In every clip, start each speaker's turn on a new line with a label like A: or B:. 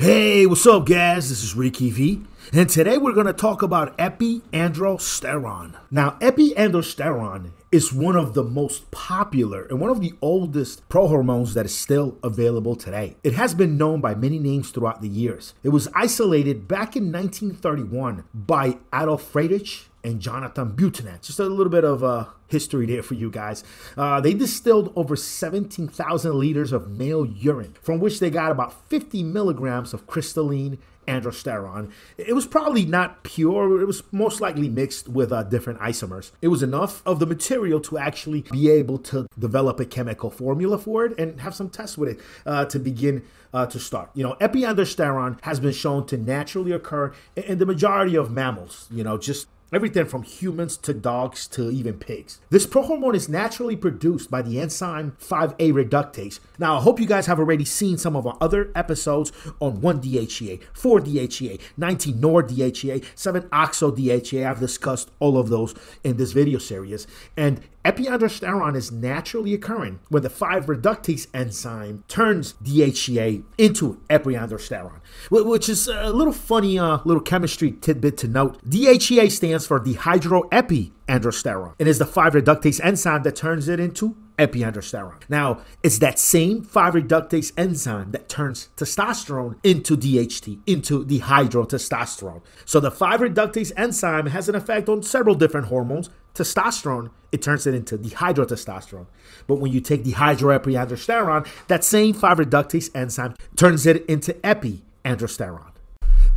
A: Hey, what's up, guys? This is Ricky V, and today we're going to talk about epiandrosterone. Now, epiandrosterone is one of the most popular and one of the oldest prohormones that is still available today. It has been known by many names throughout the years. It was isolated back in 1931 by Adolf Friedrich and Jonathan Buchanan. Just a little bit of uh, history there for you guys. Uh, they distilled over 17,000 liters of male urine, from which they got about 50 milligrams of crystalline androsterone. It was probably not pure, it was most likely mixed with uh, different isomers. It was enough of the material to actually be able to develop a chemical formula for it and have some tests with it uh, to begin uh, to start. You know, epiandrosterone has been shown to naturally occur in the majority of mammals, you know, just everything from humans to dogs to even pigs. This prohormone is naturally produced by the enzyme 5A reductase. Now, I hope you guys have already seen some of our other episodes on 1-DHEA, 4-DHEA, 19-NOR-DHEA, 7-OXO-DHEA. I've discussed all of those in this video series. And Epiandrosterone is naturally occurring when the 5-reductase enzyme turns DHEA into epiandrosterone, which is a little funny uh, little chemistry tidbit to note. DHEA stands for dehydroepiandrosterone and is the 5-reductase enzyme that turns it into epiandrosterone. Now, it's that same 5-reductase enzyme that turns testosterone into DHT, into dehydrotestosterone. So the 5-reductase enzyme has an effect on several different hormones, testosterone, it turns it into dehydrotestosterone. But when you take dehydroepiandrosterone, that same 5-reductase enzyme turns it into epiandrosterone.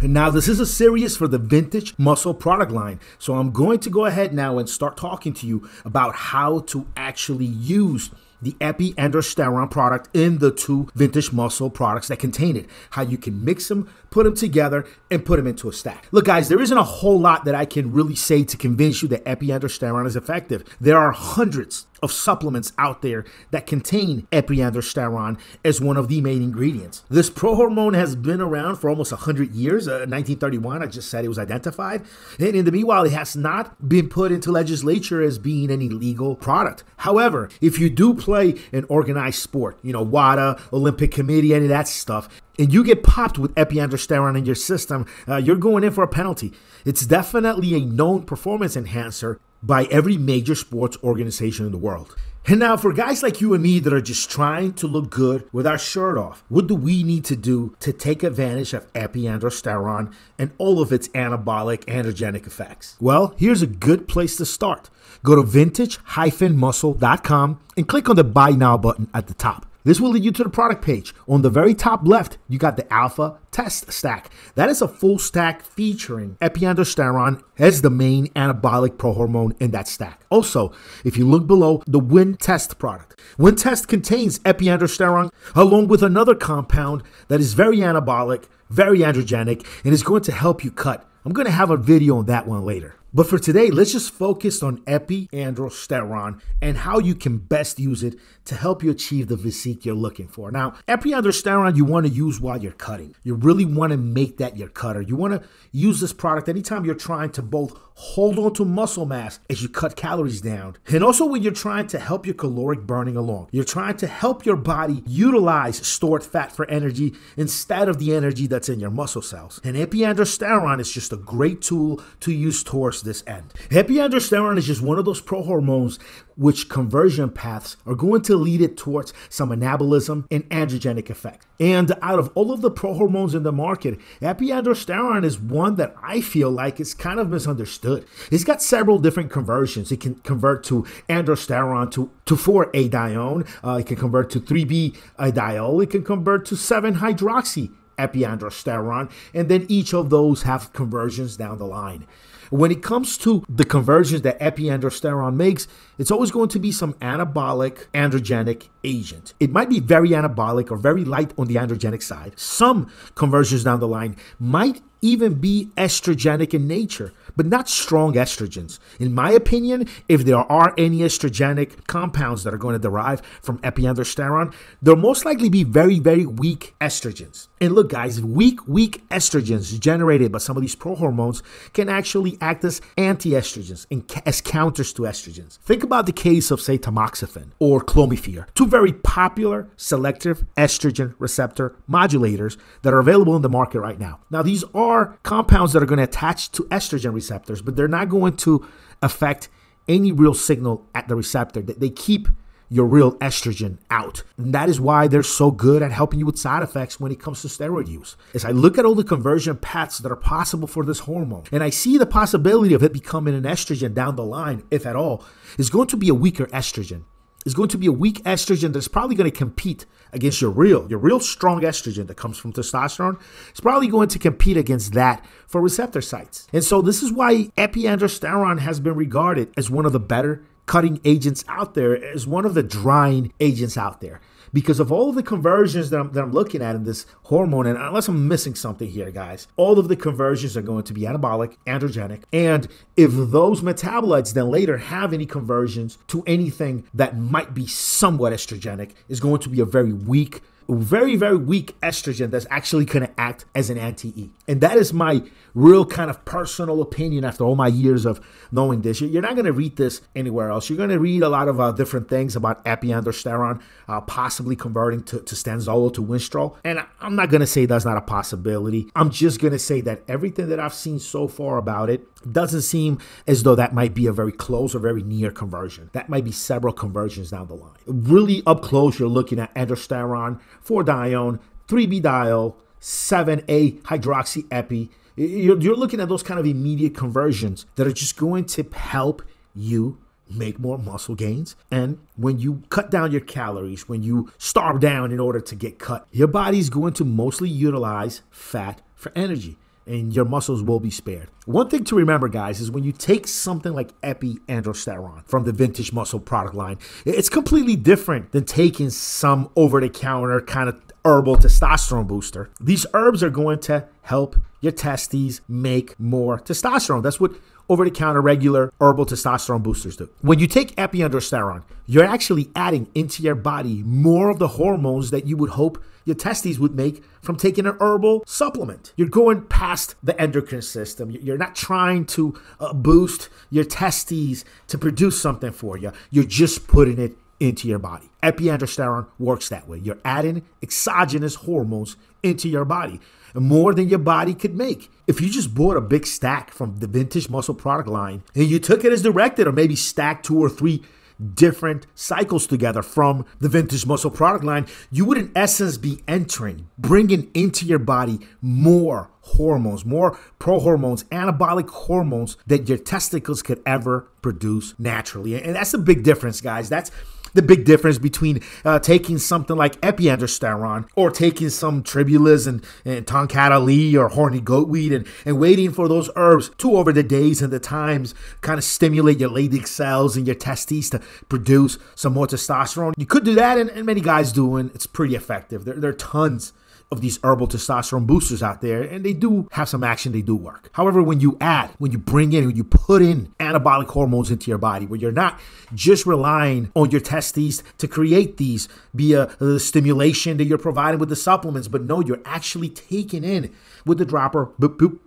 A: Now this is a series for the vintage muscle product line. So I'm going to go ahead now and start talking to you about how to actually use the epi epiandrosterone product in the two vintage muscle products that contain it. How you can mix them, put them together, and put them into a stack. Look, guys, there isn't a whole lot that I can really say to convince you that epi epiandrosterone is effective. There are hundreds of supplements out there that contain epiandrosterone as one of the main ingredients. This prohormone has been around for almost 100 years. Uh, 1931, I just said it was identified. And in the meanwhile, it has not been put into legislature as being an illegal product. However, if you do play an organized sport, you know, WADA, Olympic Committee, any of that stuff, and you get popped with epiandrosterone in your system, uh, you're going in for a penalty. It's definitely a known performance enhancer by every major sports organization in the world. And now, for guys like you and me that are just trying to look good with our shirt off, what do we need to do to take advantage of epiandrosterone and all of its anabolic androgenic effects? Well, here's a good place to start. Go to vintage-muscle.com and click on the Buy Now button at the top. This will lead you to the product page. On the very top left, you got the Alpha Test Stack. That is a full stack featuring epiandrosterone as the main anabolic prohormone in that stack. Also, if you look below, the Win Test product. Win Test contains epiandrosterone along with another compound that is very anabolic, very androgenic, and is going to help you cut. I'm going to have a video on that one later. But for today, let's just focus on epiandrosterone and how you can best use it to help you achieve the physique you're looking for. Now, epiandrosterone you want to use while you're cutting. You really want to make that your cutter. You want to use this product anytime you're trying to both hold on to muscle mass as you cut calories down, and also when you're trying to help your caloric burning along. You're trying to help your body utilize stored fat for energy instead of the energy that's in your muscle cells. And epiandrosterone is just a great tool to use towards this end. Epiandrosterone is just one of those prohormones which conversion paths are going to lead it towards some anabolism and androgenic effect. And out of all of the prohormones in the market, epiandrosterone is one that I feel like is kind of misunderstood. It's got several different conversions. It can convert to androsterone to, to 4-adione. Uh, it can convert to 3-B-adiol. It can convert to 7-hydroxy epiandrosterone. And then each of those have conversions down the line. When it comes to the conversions that epiandrosterone makes, it's always going to be some anabolic androgenic agent. It might be very anabolic or very light on the androgenic side. Some conversions down the line might even be estrogenic in nature, but not strong estrogens. In my opinion, if there are any estrogenic compounds that are going to derive from epiandrosterone, they'll most likely be very, very weak estrogens. And look, guys, weak, weak estrogens generated by some of these prohormones can actually act as anti-estrogens and as counters to estrogens. Think about the case of, say, tamoxifen or clomiphene, two very popular selective estrogen receptor modulators that are available in the market right now. Now, these are compounds that are going to attach to estrogen receptors, but they're not going to affect any real signal at the receptor. They keep your real estrogen out. And that is why they're so good at helping you with side effects when it comes to steroid use. As I look at all the conversion paths that are possible for this hormone, and I see the possibility of it becoming an estrogen down the line, if at all, is going to be a weaker estrogen It's going to be a weak estrogen that's probably going to compete against your real, your real strong estrogen that comes from testosterone. It's probably going to compete against that for receptor sites. And so this is why epiandrosterone has been regarded as one of the better cutting agents out there, as one of the drying agents out there. Because of all of the conversions that I'm, that I'm looking at in this hormone, and unless I'm missing something here, guys, all of the conversions are going to be anabolic, androgenic, and if those metabolites then later have any conversions to anything that might be somewhat estrogenic, is going to be a very weak very, very weak estrogen that's actually going to act as an anti E. And that is my real kind of personal opinion after all my years of knowing this. You're not going to read this anywhere else. You're going to read a lot of uh, different things about epiandrosterone uh, possibly converting to, to stanozolol to winstrol. And I'm not going to say that's not a possibility. I'm just going to say that everything that I've seen so far about it doesn't seem as though that might be a very close or very near conversion. That might be several conversions down the line. Really up close, you're looking at androsterone, 4-dione, 3-B-diol, 7-A hydroxy epi. You're, you're looking at those kind of immediate conversions that are just going to help you make more muscle gains. And when you cut down your calories, when you starve down in order to get cut, your body's going to mostly utilize fat for energy and your muscles will be spared. One thing to remember, guys, is when you take something like epiandrosterone from the Vintage Muscle product line, it's completely different than taking some over the counter kind of herbal testosterone booster. These herbs are going to help your testes make more testosterone. That's what over the counter regular herbal testosterone boosters do. When you take epiandrosterone, you're actually adding into your body more of the hormones that you would hope your testes would make from taking an herbal supplement. You're going past the endocrine system. You're not trying to uh, boost your testes to produce something for you. You're just putting it into your body. Epiandrosterone works that way. You're adding exogenous hormones into your body more than your body could make. If you just bought a big stack from the vintage muscle product line and you took it as directed, or maybe stacked two or three different cycles together from the vintage muscle product line, you would in essence be entering, bringing into your body more hormones, more prohormones, anabolic hormones that your testicles could ever produce naturally. And that's a big difference, guys. That's the big difference between uh, taking something like epiandrosterone or taking some tribulus and, and tongkat ali or horny goatweed and, and waiting for those herbs to over the days and the times kind of stimulate your Leydig cells and your testes to produce some more testosterone. You could do that, and, and many guys do, and it's pretty effective. There, there are tons of these herbal testosterone boosters out there, and they do have some action, they do work. However, when you add, when you bring in, when you put in anabolic hormones into your body, where you're not just relying on your testes to create these via the stimulation that you're providing with the supplements, but no, you're actually taking in with the dropper, boop, boop,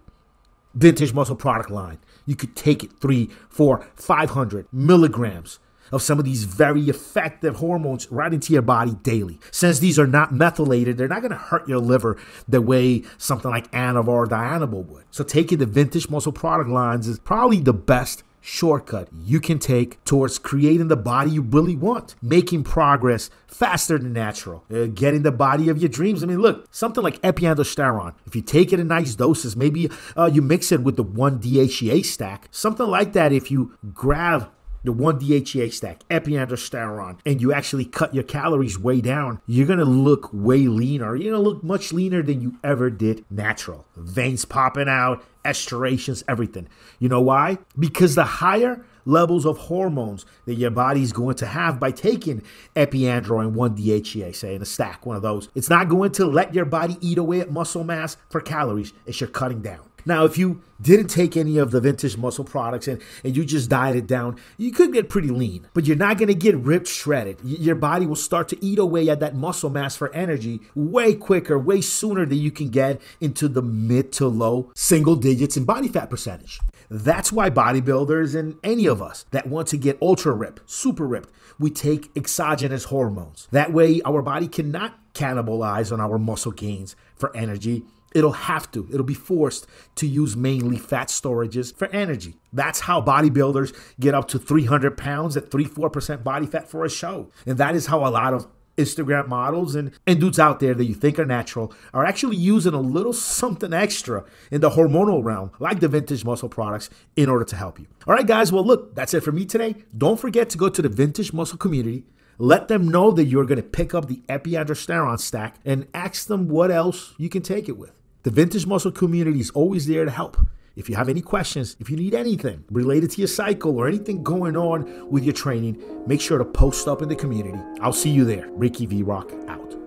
A: vintage muscle product line. You could take it three, four, 500 milligrams of some of these very effective hormones right into your body daily. Since these are not methylated, they're not going to hurt your liver the way something like Anavar or Dianabol would. So taking the vintage muscle product lines is probably the best shortcut you can take towards creating the body you really want, making progress faster than natural, uh, getting the body of your dreams. I mean, look, something like epiandrosterone, if you take it in nice doses, maybe uh, you mix it with the one DHEA stack, something like that, if you grab the one DHEA stack, epiandrosterone, and you actually cut your calories way down, you're gonna look way leaner. You're gonna look much leaner than you ever did natural. Veins popping out, striations, everything. You know why? Because the higher levels of hormones that your body's going to have by taking epiandro and 1-DHEA, say in a stack, one of those, it's not going to let your body eat away at muscle mass for calories. It's you're cutting down. Now, if you didn't take any of the vintage muscle products and, and you just dieted down, you could get pretty lean, but you're not going to get ripped shredded. Your body will start to eat away at that muscle mass for energy way quicker, way sooner than you can get into the mid to low single digits in body fat percentage. That's why bodybuilders and any of us that want to get ultra ripped, super ripped, we take exogenous hormones. That way, our body cannot cannibalize on our muscle gains for energy. It'll have to, it'll be forced to use mainly fat storages for energy. That's how bodybuilders get up to 300 pounds at 3 4% body fat for a show. And that is how a lot of Instagram models and, and dudes out there that you think are natural are actually using a little something extra in the hormonal realm, like the vintage muscle products, in order to help you. All right, guys, well, look, that's it for me today. Don't forget to go to the vintage muscle community. Let them know that you're going to pick up the Epiandrosterone stack and ask them what else you can take it with. The vintage muscle community is always there to help. If you have any questions, if you need anything related to your cycle or anything going on with your training, make sure to post up in the community. I'll see you there. Ricky V Rock out.